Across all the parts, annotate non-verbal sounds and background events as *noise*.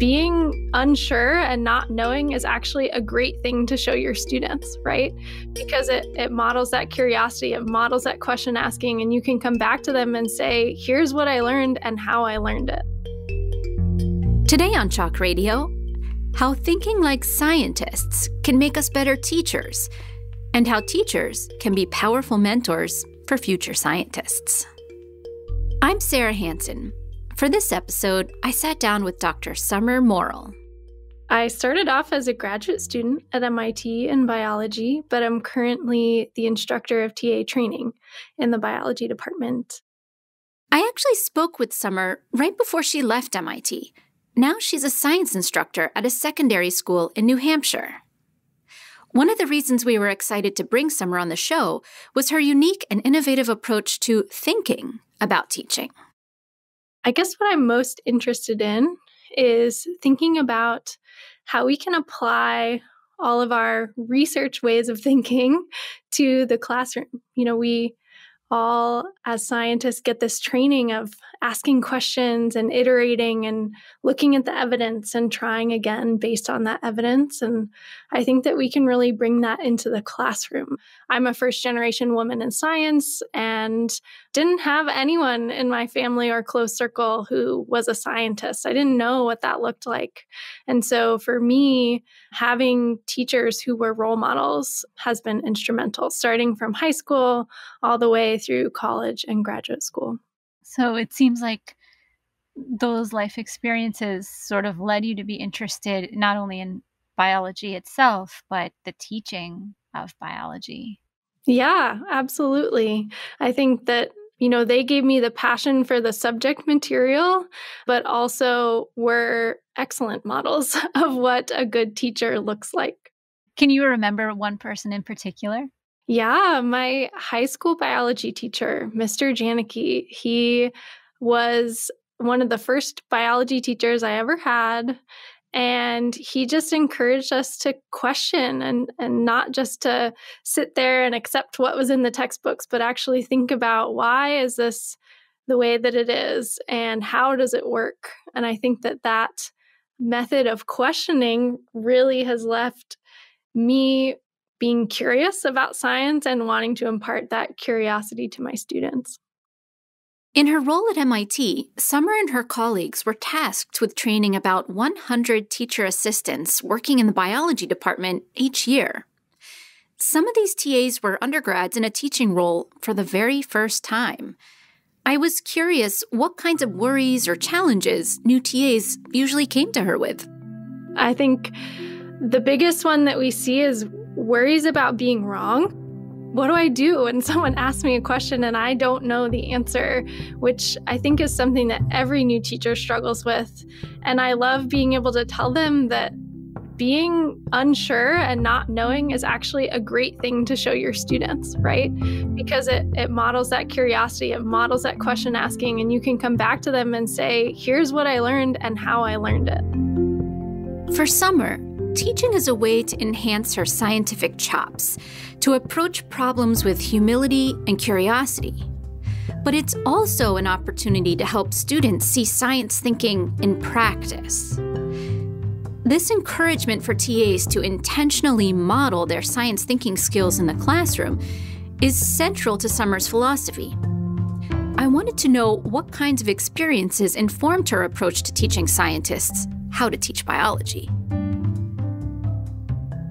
being unsure and not knowing is actually a great thing to show your students, right? Because it, it models that curiosity, it models that question asking, and you can come back to them and say, here's what I learned and how I learned it. Today on Chalk Radio, how thinking like scientists can make us better teachers, and how teachers can be powerful mentors for future scientists. I'm Sarah Hansen. For this episode, I sat down with Dr. Summer Morrill. I started off as a graduate student at MIT in biology, but I'm currently the instructor of TA training in the biology department. I actually spoke with Summer right before she left MIT now she's a science instructor at a secondary school in New Hampshire. One of the reasons we were excited to bring Summer on the show was her unique and innovative approach to thinking about teaching. I guess what I'm most interested in is thinking about how we can apply all of our research ways of thinking to the classroom. You know, we all as scientists get this training of asking questions and iterating and looking at the evidence and trying again based on that evidence. And I think that we can really bring that into the classroom. I'm a first generation woman in science and didn't have anyone in my family or close circle who was a scientist. I didn't know what that looked like. And so for me, having teachers who were role models has been instrumental, starting from high school all the way through college and graduate school. So it seems like those life experiences sort of led you to be interested not only in biology itself, but the teaching of biology. Yeah, absolutely. I think that, you know, they gave me the passion for the subject material, but also were excellent models *laughs* of what a good teacher looks like. Can you remember one person in particular? Yeah, my high school biology teacher, Mr. Janicki, he was one of the first biology teachers I ever had. And he just encouraged us to question and, and not just to sit there and accept what was in the textbooks, but actually think about why is this the way that it is and how does it work? And I think that that method of questioning really has left me being curious about science and wanting to impart that curiosity to my students. In her role at MIT, Summer and her colleagues were tasked with training about 100 teacher assistants working in the biology department each year. Some of these TAs were undergrads in a teaching role for the very first time. I was curious what kinds of worries or challenges new TAs usually came to her with. I think the biggest one that we see is worries about being wrong. What do I do when *laughs* someone asks me a question and I don't know the answer, which I think is something that every new teacher struggles with. And I love being able to tell them that being unsure and not knowing is actually a great thing to show your students, right? Because it, it models that curiosity, it models that question asking, and you can come back to them and say, here's what I learned and how I learned it. For Summer, Teaching is a way to enhance her scientific chops, to approach problems with humility and curiosity. But it's also an opportunity to help students see science thinking in practice. This encouragement for TAs to intentionally model their science thinking skills in the classroom is central to Summer's philosophy. I wanted to know what kinds of experiences informed her approach to teaching scientists how to teach biology.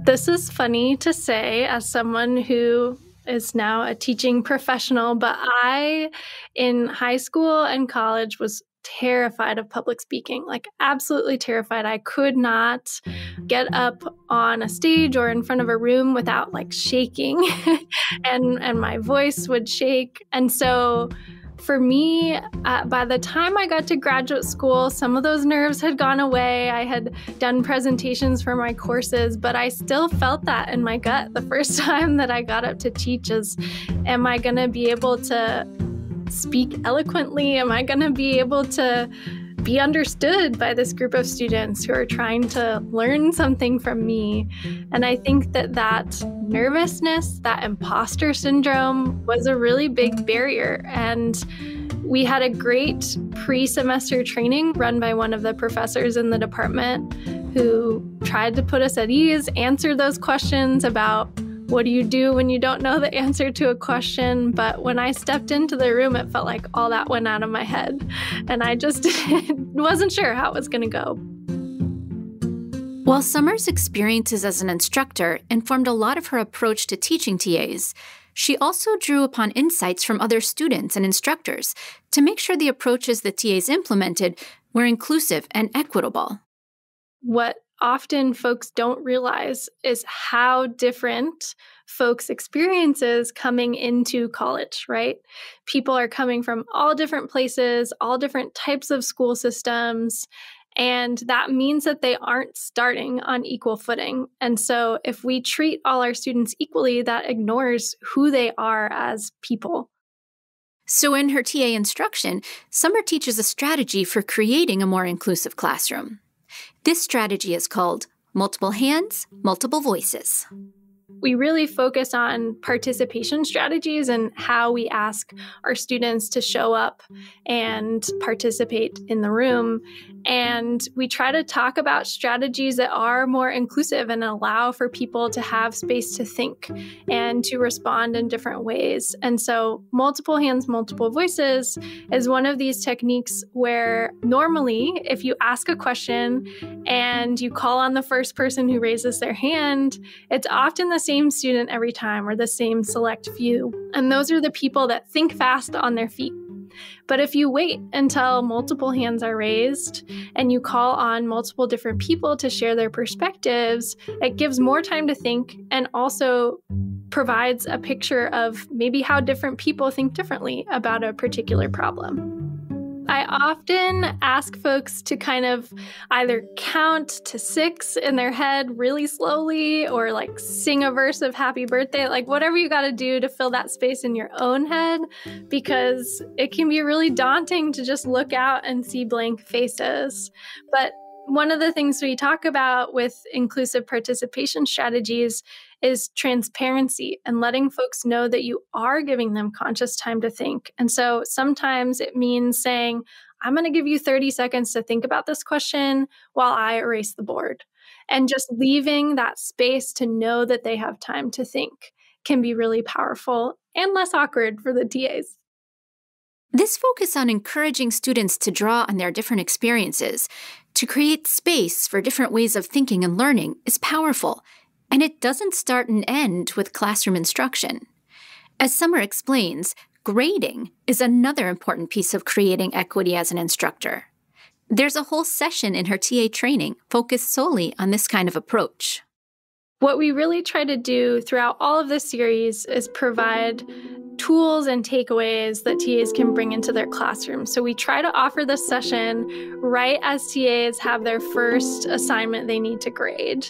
This is funny to say as someone who is now a teaching professional, but I, in high school and college, was terrified of public speaking, like absolutely terrified. I could not get up on a stage or in front of a room without like shaking *laughs* and and my voice would shake. And so for me, uh, by the time I got to graduate school, some of those nerves had gone away. I had done presentations for my courses, but I still felt that in my gut the first *laughs* time that I got up to teach is am I going to be able to speak eloquently? Am I going to be able to be understood by this group of students who are trying to learn something from me. And I think that that nervousness, that imposter syndrome was a really big barrier. And we had a great pre semester training run by one of the professors in the department who tried to put us at ease, answer those questions about what do you do when you don't know the answer to a question? But when I stepped into the room, it felt like all that went out of my head. And I just *laughs* wasn't sure how it was going to go. While Summer's experiences as an instructor informed a lot of her approach to teaching TAs, she also drew upon insights from other students and instructors to make sure the approaches the TAs implemented were inclusive and equitable. What often folks don't realize is how different folks' experiences coming into college, right? People are coming from all different places, all different types of school systems. And that means that they aren't starting on equal footing. And so, if we treat all our students equally, that ignores who they are as people. So, in her TA instruction, Summer teaches a strategy for creating a more inclusive classroom. This strategy is called multiple hands, multiple voices we really focus on participation strategies and how we ask our students to show up and participate in the room. And we try to talk about strategies that are more inclusive and allow for people to have space to think and to respond in different ways. And so, multiple hands, multiple voices is one of these techniques where normally, if you ask a question and you call on the first person who raises their hand, it's often the same student every time or the same select few. And those are the people that think fast on their feet. But if you wait until multiple hands are raised and you call on multiple different people to share their perspectives, it gives more time to think and also provides a picture of maybe how different people think differently about a particular problem. I often ask folks to kind of either count to six in their head really slowly or like sing a verse of happy birthday, like whatever you got to do to fill that space in your own head, because it can be really daunting to just look out and see blank faces. But one of the things we talk about with inclusive participation strategies is transparency and letting folks know that you are giving them conscious time to think. And so sometimes it means saying, I'm going to give you 30 seconds to think about this question while I erase the board. And just leaving that space to know that they have time to think can be really powerful and less awkward for the TAs. This focus on encouraging students to draw on their different experiences, to create space for different ways of thinking and learning, is powerful, and it doesn't start and end with classroom instruction. As Summer explains, grading is another important piece of creating equity as an instructor. There's a whole session in her TA training focused solely on this kind of approach. What we really try to do throughout all of this series is provide tools and takeaways that TAs can bring into their classroom. So we try to offer this session right as TAs have their first assignment they need to grade.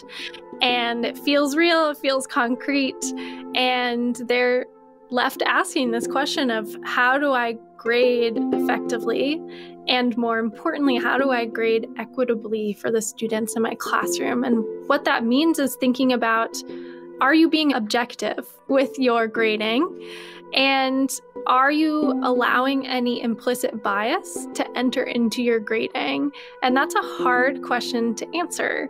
And it feels real, it feels concrete, and they're left asking this question of how do I grade effectively? And more importantly, how do I grade equitably for the students in my classroom? And what that means is thinking about are you being objective with your grading? And are you allowing any implicit bias to enter into your grading? And that's a hard question to answer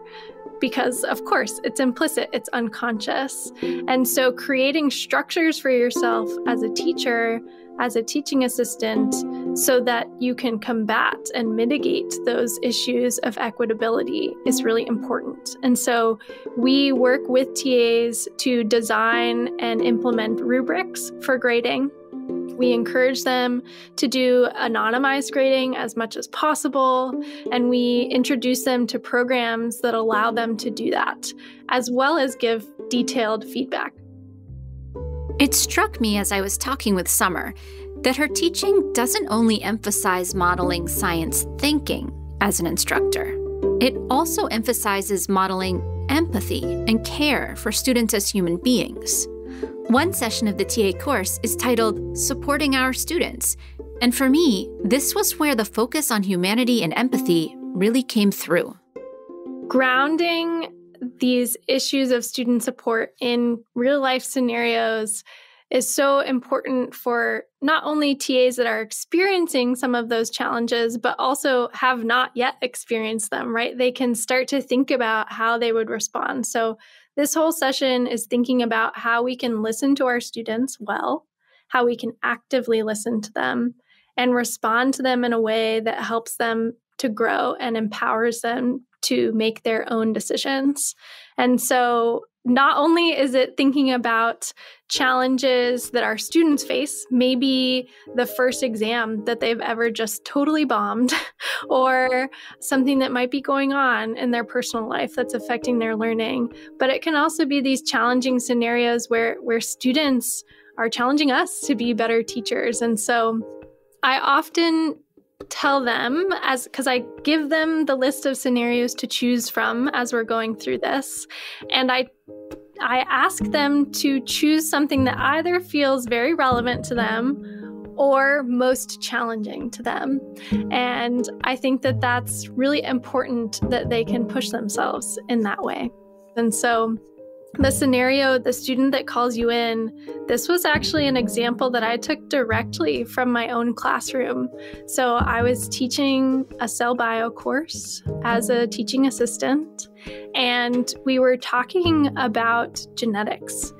because, of course, it's implicit, it's unconscious. And so, creating structures for yourself as a teacher, as a teaching assistant, so that you can combat and mitigate those issues of equitability is really important. And so, we work with TAs to design and implement rubrics for grading. We encourage them to do anonymized grading as much as possible, and we introduce them to programs that allow them to do that, as well as give detailed feedback. It struck me as I was talking with Summer that her teaching doesn't only emphasize modeling science thinking as an instructor, it also emphasizes modeling empathy and care for students as human beings. One session of the TA course is titled Supporting Our Students. And for me, this was where the focus on humanity and empathy really came through. Grounding these issues of student support in real life scenarios is so important for not only TAs that are experiencing some of those challenges, but also have not yet experienced them, right? They can start to think about how they would respond. So, this whole session is thinking about how we can listen to our students well, how we can actively listen to them, and respond to them in a way that helps them to grow and empowers them to make their own decisions. And so, not only is it thinking about challenges that our students face, maybe the first exam that they've ever just totally bombed, *laughs* or something that might be going on in their personal life that's affecting their learning, but it can also be these challenging scenarios where, where students are challenging us to be better teachers. And so I often tell them as because I give them the list of scenarios to choose from as we're going through this and I I ask them to choose something that either feels very relevant to them or most challenging to them. And I think that that's really important that they can push themselves in that way. And so the scenario, the student that calls you in, this was actually an example that I took directly from my own classroom. So I was teaching a cell bio course as a teaching assistant, and we were talking about genetics.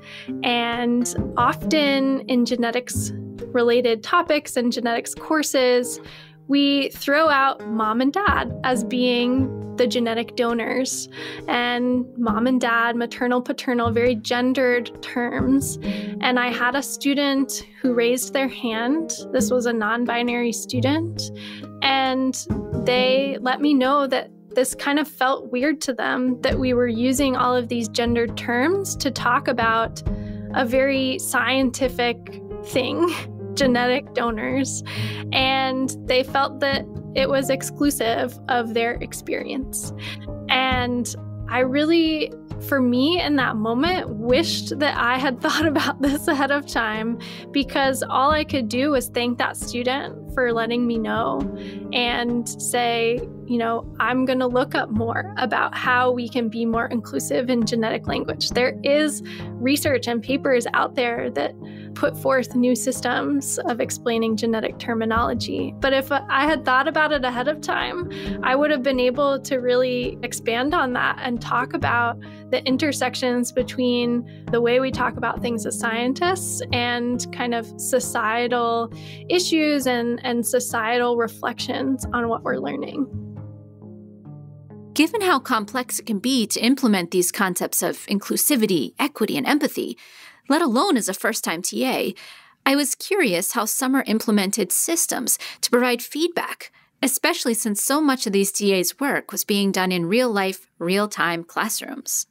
And often in genetics related topics and genetics courses, we throw out mom and dad as being the genetic donors and mom and dad, maternal, paternal, very gendered terms. And I had a student who raised their hand. This was a non binary student. And they let me know that this kind of felt weird to them that we were using all of these gendered terms to talk about a very scientific thing *laughs* genetic donors. And they felt that it was exclusive of their experience. And I really, for me in that moment, wished that I had *laughs* thought about this ahead of time because all I could do was thank that student for letting me know and say, you know, I'm going to look up more about how we can be more inclusive in genetic language. There is research and papers out there that put forth new systems of explaining genetic terminology. But if I had thought about it ahead of time, I would have been able to really expand on that and talk about the intersections between the way we talk about things as scientists and kind of societal issues and, and societal reflections on what we're learning. Given how complex it can be to implement these concepts of inclusivity, equity, and empathy, let alone as a first time TA, I was curious how Summer implemented systems to provide feedback, especially since so much of these TAs' work was being done in real life, real time classrooms.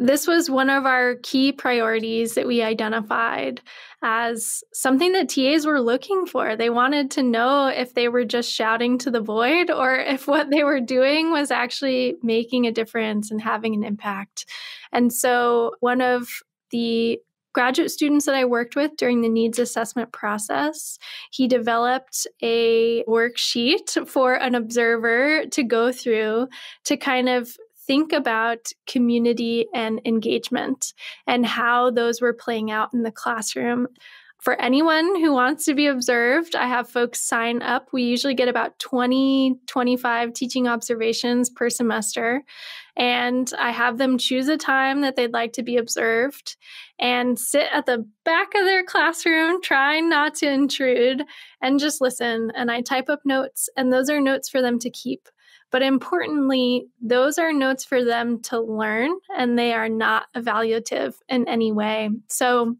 This was one of our key priorities that we identified as something that TAs were looking for. They wanted to know if they were just shouting to the void or if what they were doing was actually making a difference and having an impact. And so, one of the graduate students that I worked with during the needs assessment process, he developed a worksheet for an observer to go through to kind of think about community and engagement and how those were playing out in the classroom. For anyone who wants to be observed, I have folks sign up. We usually get about 20, 25 teaching observations per semester. And I have them choose a time that they'd like to be observed and sit at the back of their classroom, trying not to intrude, and just listen. And I type up notes, and those are notes for them to keep. But importantly, those are notes for them to learn, and they are not evaluative in any way. So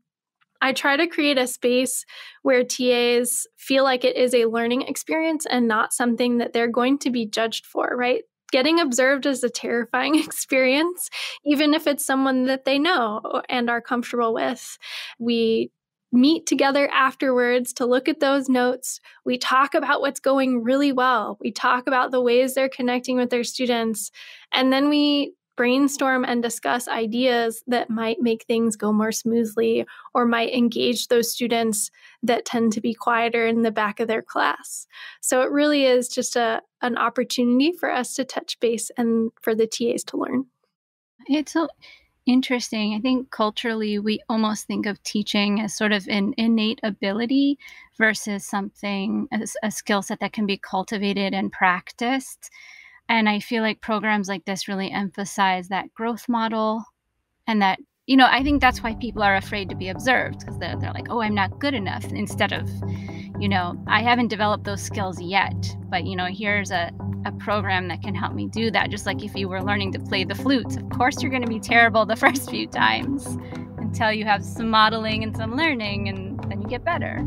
I try to create a space where TAs feel like it is a learning experience and not something that they're going to be judged for, right? Getting observed is a terrifying *laughs* experience, even if it's someone that they know and are comfortable with. We meet together afterwards to look at those notes. We talk about what's going really well. We talk about the ways they're connecting with their students. And then we brainstorm and discuss ideas that might make things go more smoothly or might engage those students that tend to be quieter in the back of their class. So it really is just a an opportunity for us to touch base and for the TAs to learn. It's a interesting. I think culturally, we almost think of teaching as sort of an innate ability versus something, a, a skill set that can be cultivated and practiced. And I feel like programs like this really emphasize that growth model and that you know, I think that's why people are afraid to be observed because they're, they're like, oh, I'm not good enough. Instead of, you know, I haven't developed those skills yet, but, you know, here's a, a program that can help me do that. Just like if you were learning to play the flute, of course you're going to be terrible the *laughs* first few times until you have some modeling and some learning, and then you get better.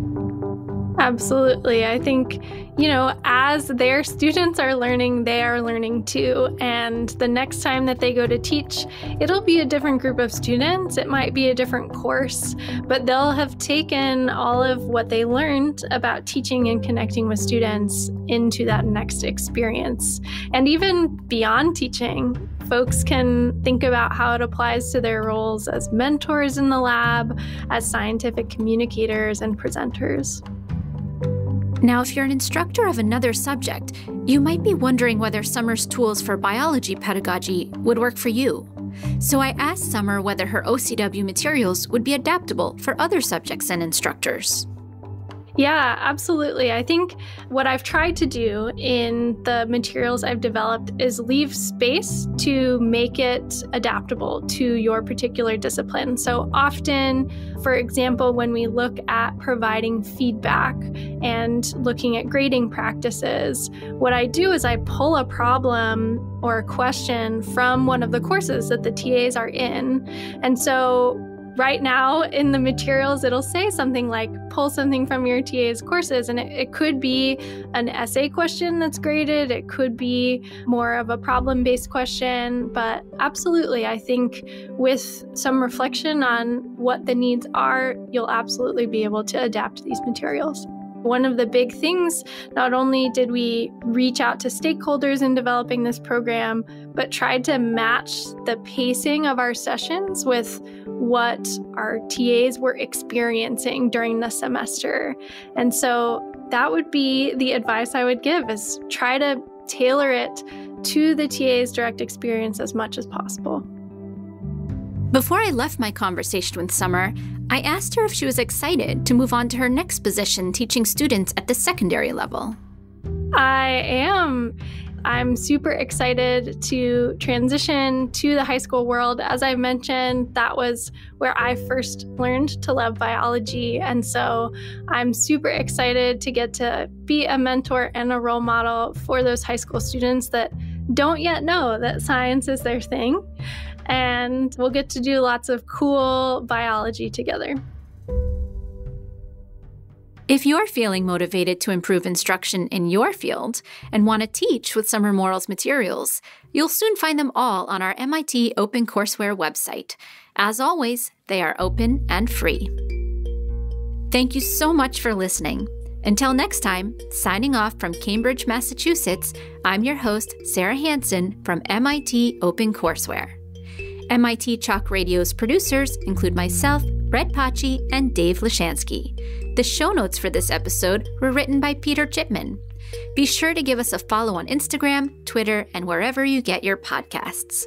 Absolutely. I think, you know, as their students are learning, they are learning too. And the next time that they go to teach, it'll be a different group of students. It might be a different course, but they'll have taken all of what they learned about teaching and connecting with students into that next experience. And even beyond teaching, folks can think about how it applies to their roles as mentors in the lab, as scientific communicators and presenters. Now, if you're an instructor of another subject, you might be wondering whether Summer's tools for biology pedagogy would work for you. So I asked Summer whether her OCW materials would be adaptable for other subjects and instructors. Yeah, absolutely. I think what I've tried to do in the materials I've developed is leave space to make it adaptable to your particular discipline. So often, for example, when we look at providing feedback and looking at grading practices, what I do is I pull a problem or a question from one of the courses that the TAs are in. And so right now in the materials, it'll say something like pull something from your TA's courses. And it, it, could be an essay question that's graded, it could be more of a problem based question. But absolutely, I think with some reflection on what the needs are, you'll absolutely be able to adapt these materials. One of the big things, not only did we reach out to stakeholders in developing this program, but tried to match the pacing of our sessions with what our TAs were experiencing during the semester. And so that would be the advice I would give is try to tailor it to the TA's direct experience as much as possible. Before I left my conversation with Summer, I asked her if she was excited to move on to her next position teaching students at the secondary level. I am. I'm super excited to transition to the high school world. As I mentioned, that was where I first learned to love biology. And so I'm super excited to get to be a mentor and a role model for those high school students that don't yet know that science is their thing and we'll get to do lots of cool biology together. If you're feeling motivated to improve instruction in your field and want to teach with Summer Morrill's materials, you'll soon find them all on our MIT OpenCourseWare website. As always, they are open and free. Thank you so much for listening. Until next time, signing off from Cambridge, Massachusetts, I'm your host, Sarah Hansen from MIT OpenCourseWare. MIT Chalk Radio's producers include myself, Brett Paci, and Dave Lishansky. The show notes for this episode were written by Peter Chipman. Be sure to give us a follow on Instagram, Twitter, and wherever you get your podcasts.